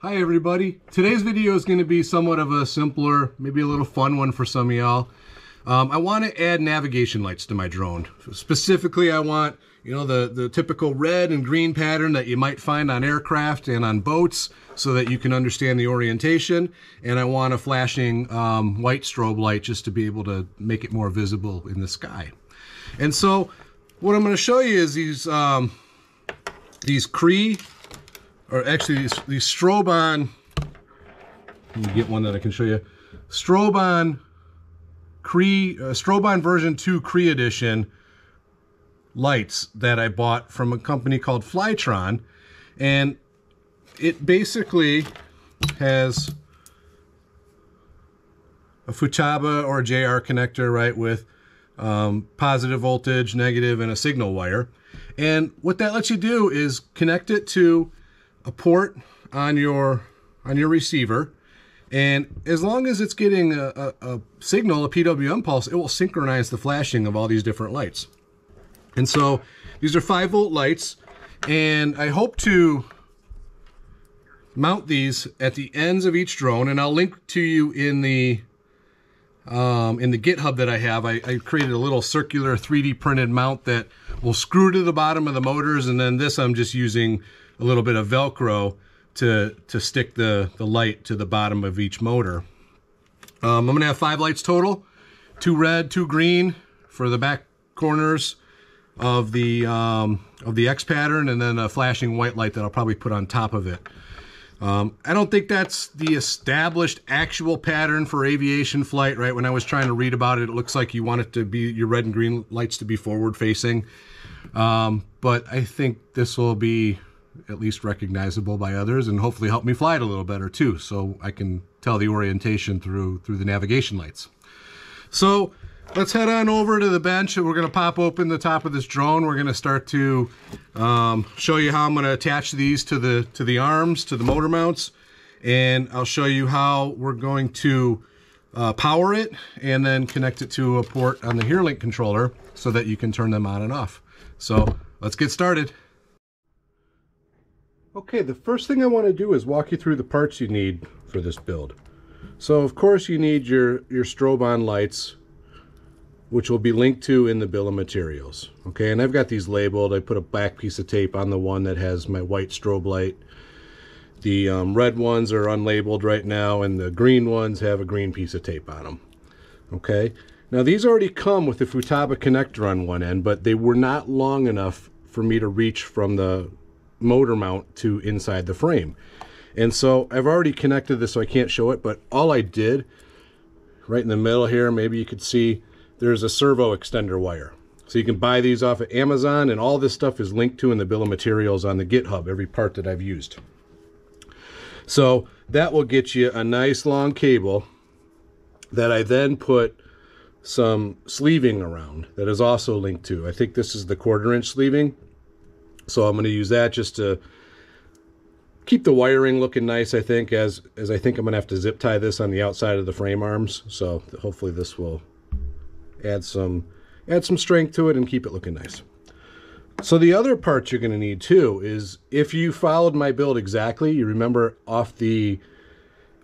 Hi everybody. Today's video is going to be somewhat of a simpler, maybe a little fun one for some of y'all. Um, I want to add navigation lights to my drone. Specifically, I want, you know, the, the typical red and green pattern that you might find on aircraft and on boats so that you can understand the orientation. And I want a flashing um, white strobe light just to be able to make it more visible in the sky. And so what I'm going to show you is these, um, these Cree or actually these, these Strobon, let me get one that I can show you. Strobon Cree, uh, version 2 Cree edition lights that I bought from a company called Flytron. And it basically has a Futaba or a JR connector, right, with um, positive voltage, negative, and a signal wire. And what that lets you do is connect it to a port on your on your receiver and as long as it's getting a, a, a, signal, a PWM pulse, it will synchronize the flashing of all these different lights. And so these are 5 volt lights, and I hope to mount these at the ends of each drone, and I'll link to you in the um, in the GitHub that I have. I, I created a little circular 3D printed mount that will screw to the bottom of the motors, and then this I'm just using a little bit of Velcro to, to stick the, the light to the bottom of each motor. Um, I'm to have five lights total, two red, two green for the back corners of the um, of the X pattern, and then a flashing white light that I'll probably put on top of it. Um, I don't think that's the established actual pattern for aviation flight, right? When I was trying to read about it, it looks like you want it to be your red and green lights to be forward facing. Um, but I think this will be at least recognizable by others and hopefully help me fly it a little better too so I can tell the orientation through through the navigation lights. So let's head on over to the bench and we're going to pop open the top of this drone. We're going to start to um, show you how I'm going to attach these to the to the arms, to the motor mounts, and I'll show you how we're going to uh, power it and then connect it to a port on the Herelink controller so that you can turn them on and off. So let's get started. Okay, the first thing I want to do is walk you through the parts you need for this build. So of course you need your, your Strobon lights, which will be linked to in the bill of materials. Okay, and I've got these labeled. I put a black piece of tape on the one that has my white strobe light. The um, red ones are unlabeled right now, and the green ones have a green piece of tape on them. Okay, now these already come with the Futaba connector on one end, but they were not long enough for me to reach from the motor mount to inside the frame. And so I've already connected this so I can't show it, but all I did right in the middle here, maybe you could see there's a servo extender wire. So you can buy these off of Amazon and all this stuff is linked to in the bill of materials on the GitHub, every part that I've used. So that will get you a nice long cable that I then put some sleeving around that is also linked to. I think this is the quarter inch sleeving. So I'm going to use that just to keep the wiring looking nice, I think, as, as I think I'm going to have to zip tie this on the outside of the frame arms. So hopefully this will add some, add some strength to it and keep it looking nice. So the other part you're going to need too is if you followed my build exactly, you remember off the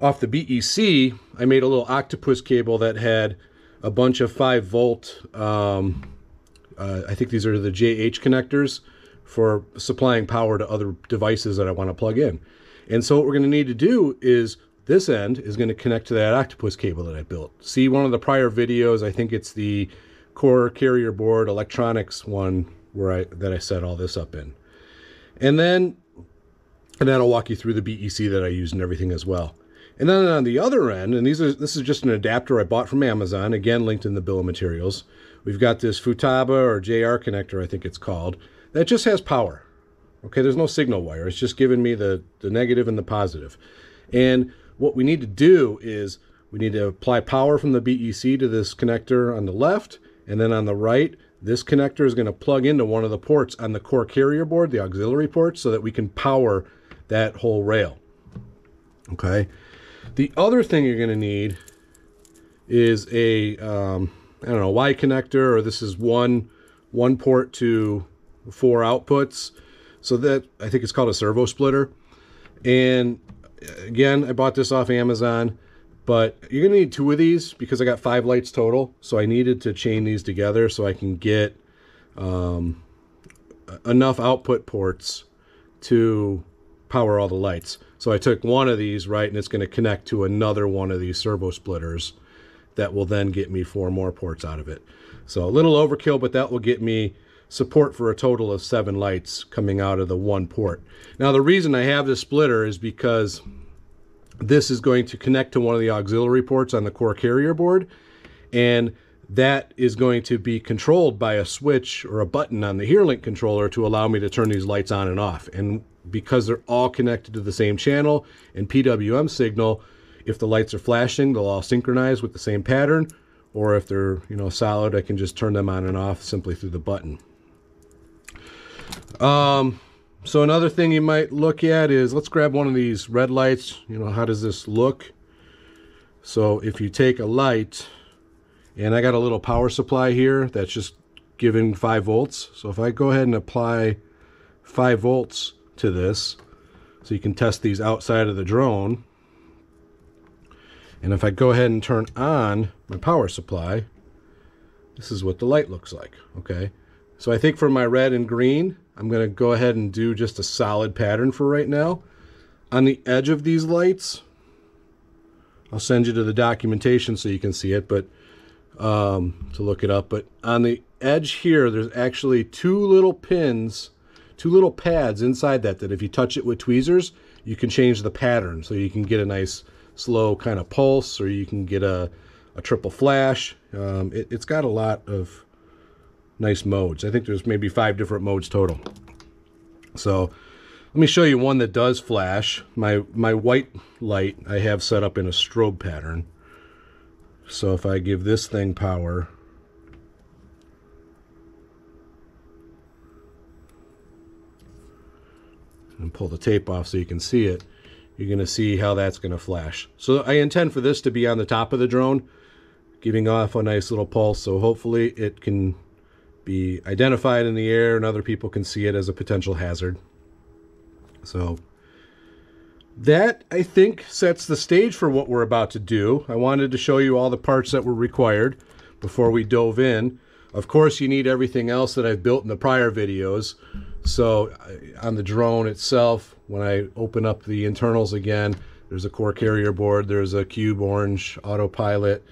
off the BEC, I made a little octopus cable that had a bunch of 5 volt, um, uh, I think these are the JH connectors for supplying power to other devices that I want to plug in. And so what we're going to need to do is this end is going to connect to that octopus cable that I built. See one of the prior videos, I think it's the Kore carrier board electronics one where I that I set all this up in. And then and then I'll walk you through the BEC that I use and everything as well. And then on the other end, and these are this is just an adapter I bought from Amazon, again linked in the bill of materials. We've got this Futaba or JR connector, I think it's called, that just has power. Okay, there's no signal wire. It's just giving me the, the negative and the positive. And what we need to do is we need to apply power from the BEC to this connector on the left, and then on the right, this connector is going to plug into one of the ports on the Kore carrier board, the auxiliary port, so that we can power that whole rail. Okay. The other thing you're going to need is a um, I don't know Y connector, or this is one one port to four outputs. So that I think it's called a servo splitter. And again, I bought this off Amazon, but you're gonna need two of these because I got five lights total. So I needed to chain these together so I can get um, enough output ports to power all the lights. So I took one of these, right, and it's gonna connect to another one of these servo splitters that will then get me four more ports out of it. So a little overkill, but that will get me support for a total of seven lights coming out of the one port. Now the reason I have this splitter is because this is going to connect to one of the auxiliary ports on the Kore carrier board and that is going to be controlled by a switch or a button on the Herelink controller to allow me to turn these lights on and off. And because they're all connected to the same channel and PWM signal, if the lights are flashing, they'll all synchronize with the same pattern. Or if they're, you know, solid, I can just turn them on and off simply through the button. Um, so another thing you might look at is, let's grab one of these red lights. You know, how does this look? So if you take a light, and I got a little power supply here that's just giving 5 volts. So if I go ahead and apply 5 volts to this, so you can test these outside of the drone. And if I go ahead and turn on my power supply, this is what the light looks like, okay? So I think for my red and green, I'm going to go ahead and do just a solid pattern for right now. On the edge of these lights, I'll send you to the documentation so you can see it, but um, to look it up. But on the edge here, there's actually two little pins, two little pads inside that, that if you touch it with tweezers, you can change the pattern. So you can get a nice slow kind of pulse or you can get a, a triple flash. Um, it, it's got a lot of nice modes. I think there's maybe five different modes total. So let me show you one that does flash. My, my white light I have set up in a strobe pattern. So if I give this thing power, and pull the tape off so you can see it, you're going to see how that's going to flash. So I intend for this to be on the top of the drone, giving off a nice little pulse. So hopefully it can be identified in the air and other people can see it as a potential hazard. So that, I think, sets the stage for what we're about to do. I wanted to show you all the parts that were required before we dove in. Of course, you need everything else that I've built in the prior videos. So on the drone itself, when I open up the internals again, there's a Kore carrier board, there's a cube orange autopilot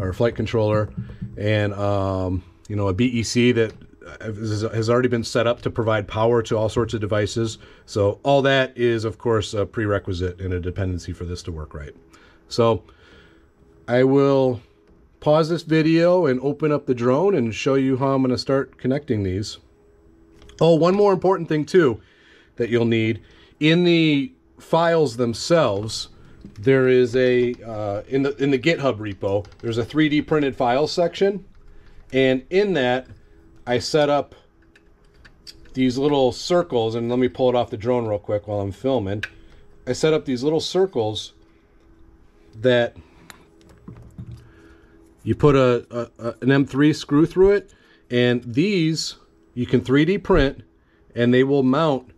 or flight controller, and um, you know, a BEC that has already been set up to provide power to all sorts of devices. So all that is, of course, a prerequisite and a dependency for this to work right. So I will pause this video and open up the drone and show you how I'm going to start connecting these. Oh, one more important thing too that you'll need in the files themselves. There is a uh, in the in the GitHub repo. There's a 3D printed file section and in that, I set up these little circles, and let me pull it off the drone real quick while I'm filming. I set up these little circles that you put a, a, a, an M3 screw through it, and these you can 3D print, and they will mount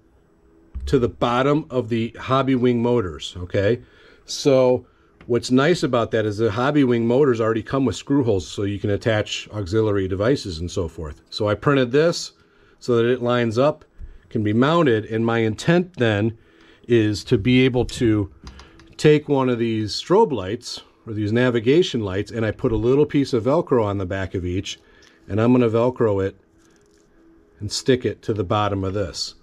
to the bottom of the Hobbywing motors, okay? So What's nice about that is the Hobbywing motors already come with screw holes so you can attach auxiliary devices and so forth. So I printed this so that it lines up, can be mounted, and my intent then is to be able to take one of these strobe lights or these navigation lights and I put a little piece of Velcro on the back of each and I'm going to Velcro it and stick it to the bottom of this.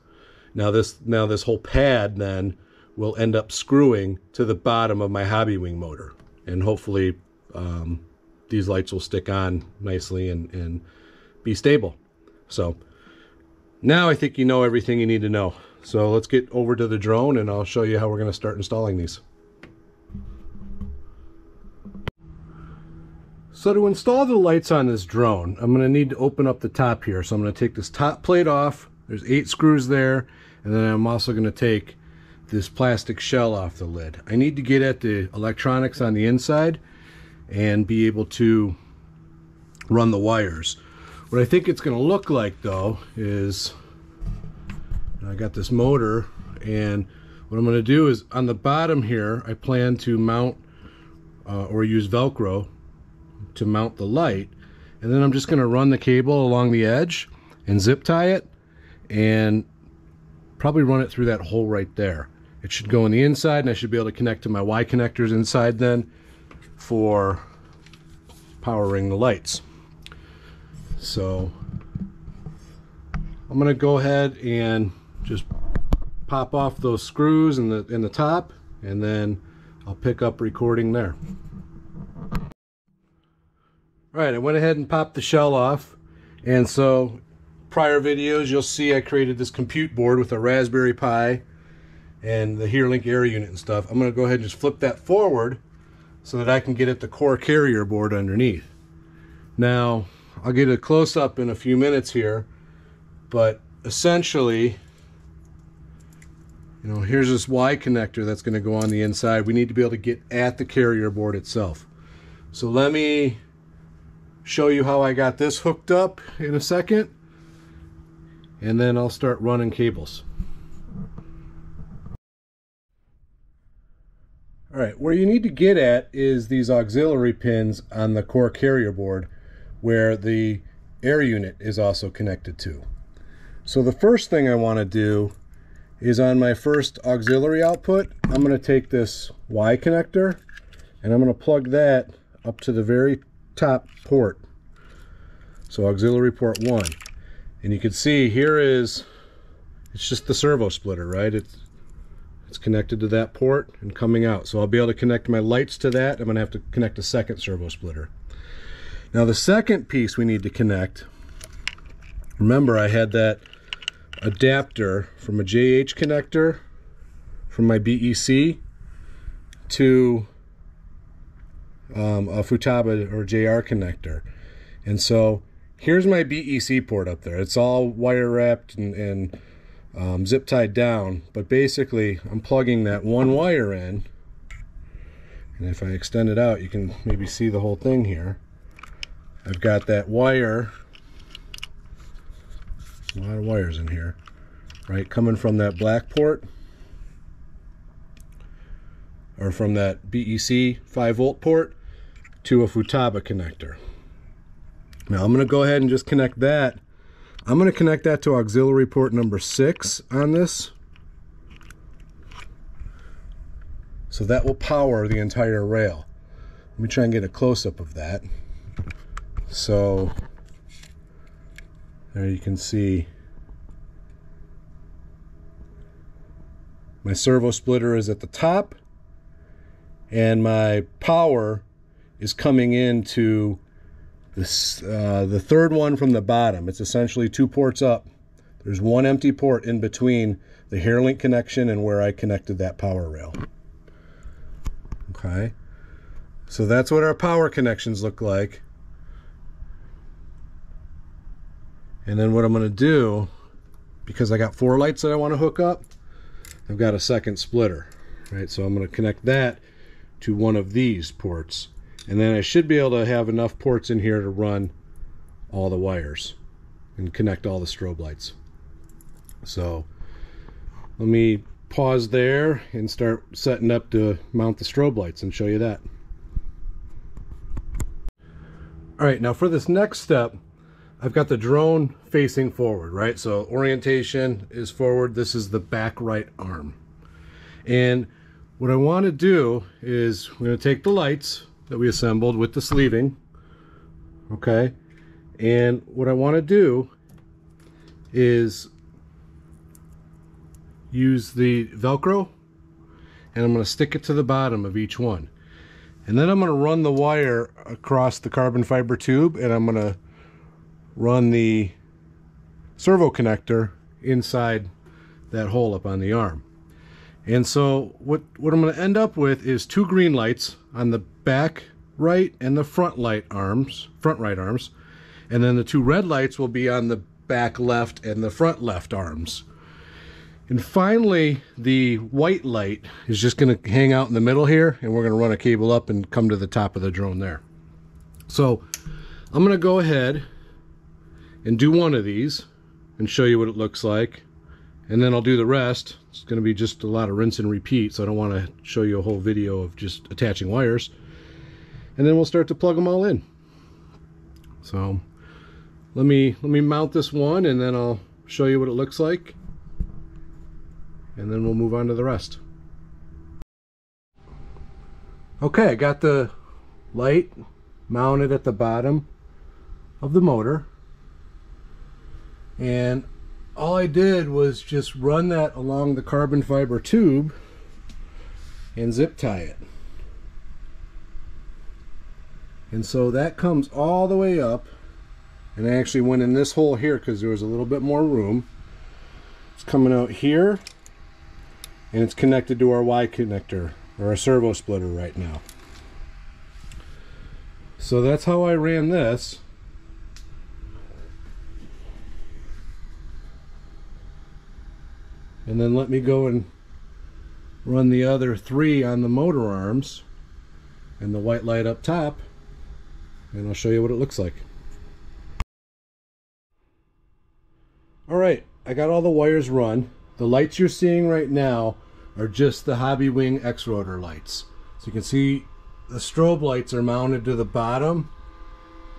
Now this now this whole pad then will end up screwing to the bottom of my Hobbywing motor. And hopefully um, these lights will stick on nicely and, and be stable. So now I think you know everything you need to know. So let's get over to the drone and I'll show you how we're going to start installing these. So to install the lights on this drone, I'm going to need to open up the top here. So I'm going to take this top plate off. There's eight screws there. And then I'm also going to take this plastic shell off the lid. I need to get at the electronics on the inside and be able to run the wires. What I think it's going to look like though is I got this motor and what I'm going to do is on the bottom here, I plan to mount uh, or use Velcro to mount the light. And then I'm just going to run the cable along the edge and zip tie it and probably run it through that hole right there. It should go on the inside and I should be able to connect to my Y connectors inside then for powering the lights. So I'm going to go ahead and just pop off those screws in the in the top and then I'll pick up recording there. All right, I went ahead and popped the shell off. And so prior videos, you'll see I created this compute board with a Raspberry Pi and the Herelink air unit and stuff. I'm going to go ahead and just flip that forward so that I can get at the Kore carrier board underneath. Now, I'll get a close-up in a few minutes here, but essentially, you know, here's this Y connector that's going to go on the inside. We need to be able to get at the carrier board itself. So let me show you how I got this hooked up in a second, and then I'll start running cables. All right, where you need to get at is these auxiliary pins on the Kore carrier board where the air unit is also connected to. So the first thing I want to do is on my first auxiliary output, I'm going to take this Y connector and I'm going to plug that up to the very top port. So auxiliary port 1. And you can see here is, it's just the servo splitter, right? It's it's connected to that port and coming out. So I'll be able to connect my lights to that. I'm to have to connect a second servo splitter. Now the second piece we need to connect, remember I had that adapter from a JH connector from my BEC to um, a Futaba or JR connector. And so here's my BEC port up there. It's all wire wrapped and, and um, zip tied down but basically I'm plugging that one wire in and if I extend it out you can maybe see the whole thing here. I've got that wire a lot of wires in here right coming from that black port or from that BEC 5 volt port to a Futaba connector. Now I'm going to go ahead and just connect that I'm going to connect that to auxiliary port number 6 on this. So that will power the entire rail. Let me try and get a close-up of that. So there you can see my servo splitter is at the top and my power is coming into this, uh, the third one from the bottom, it's essentially two ports up. There's one empty port in between the Herelink connection and where I connected that power rail. Okay, so that's what our power connections look like. And then what I'm going to do, because I got four lights that I want to hook up, I've got a second splitter, right? So I'm going to connect that to one of these ports. And then I should be able to have enough ports in here to run all the wires and connect all the strobe lights. So let me pause there and start setting up to mount the strobe lights and show you that. All right, now for this next step, I've got the drone facing forward, right? So orientation is forward. This is the back right arm. And what I want to do is we're going to take the lights that we assembled with the sleeving. Okay. And what I want to do is use the Velcro and I'm going to stick it to the bottom of each one. And then I'm going to run the wire across the carbon fiber tube and I'm going to run the servo connector inside that hole up on the arm. And so what, what I'm going to end up with is two green lights on the back right and the front light arms, front right arms. And then the two red lights will be on the back left and the front left arms. And finally, the white light is just going to hang out in the middle here, and we're going to run a cable up and come to the top of the drone there. So I'm going to go ahead and do one of these and show you what it looks like. And then I'll do the rest. It's going to be just a lot of rinse and repeat, so I don't want to show you a whole video of just attaching wires. And then we'll start to plug them all in. So let me let me mount this one and then I'll show you what it looks like. And then we'll move on to the rest. Okay, I got the light mounted at the bottom of the motor. And all I did was just run that along the carbon fiber tube and zip tie it. And so that comes all the way up and I actually went in this hole here because there was a little bit more room. It's coming out here and it's connected to our Y connector or a servo splitter right now. So that's how I ran this. And then let me go and run the other three on the motor arms and the white light up top and I'll show you what it looks like. Alright, I got all the wires run. The lights you're seeing right now are just the Hobbywing X-Rotor lights. So you can see the strobe lights are mounted to the bottom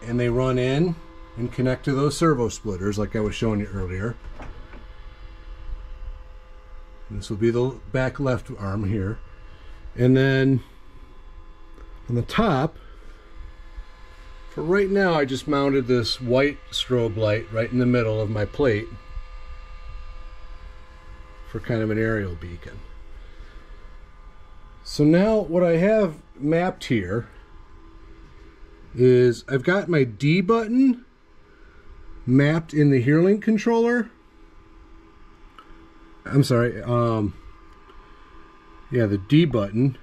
and they run in and connect to those servo splitters like I was showing you earlier. This will be the back left arm here. And then on the top, for right now, I just mounted this white strobe light right in the middle of my plate for kind of an aerial beacon. So now what I have mapped here is I've got my D button mapped in the Herelink controller I'm sorry, um, yeah, the D button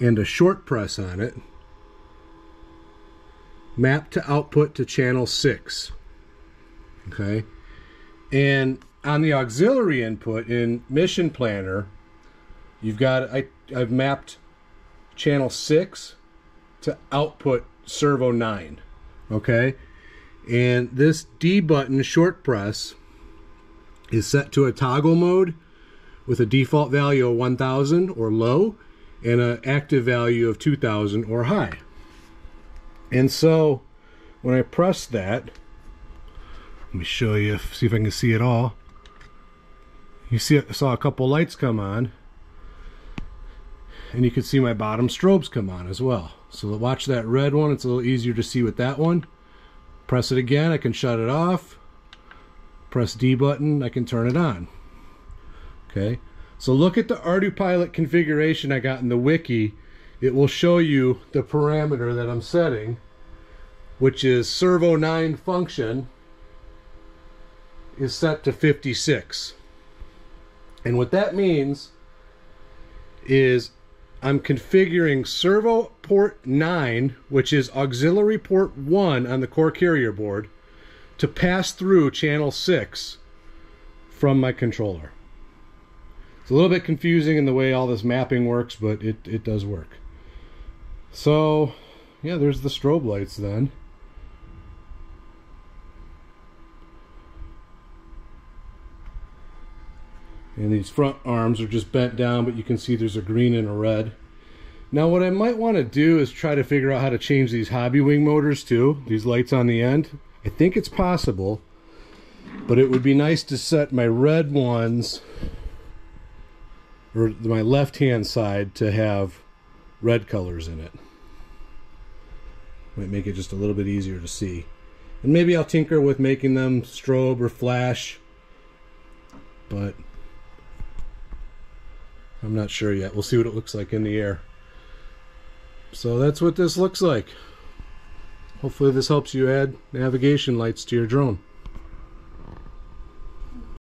and a short press on it. Map to output to channel 6 okay. And on the auxiliary input in mission planner you've got I, I've mapped channel 6 to output servo 9 okay and this D button short press is set to a toggle mode with a default value of 1000 or low and an active value of 2000 or high. And so when I press that, let me show you, see if I can see it all. You see, I saw a couple lights come on and you can see my bottom strobes come on as well. So watch that red one, it's a little easier to see with that one. Press it again, I can shut it off. Press D button, I can turn it on. Okay, so look at the ArduPilot configuration I got in the wiki. It will show you the parameter that I'm setting, which is servo 9 function is set to 56. And what that means is I'm configuring servo port 9, which is auxiliary port 1 on the Kore carrier board, to pass through channel 6 from my controller. It's a little bit confusing in the way all this mapping works, but it, it does work. So, yeah, there's the strobe lights then. And these front arms are just bent down, but you can see there's a green and a red. Now what I might want to do is try to figure out how to change these Hobbywing motors too, these lights on the end. I think it's possible, but it would be nice to set my red ones, or my left-hand side to have red colors in it. Might make it just a little bit easier to see. And maybe I'll tinker with making them strobe or flash, but I'm not sure yet. We'll see what it looks like in the air. So that's what this looks like. Hopefully this helps you add navigation lights to your drone.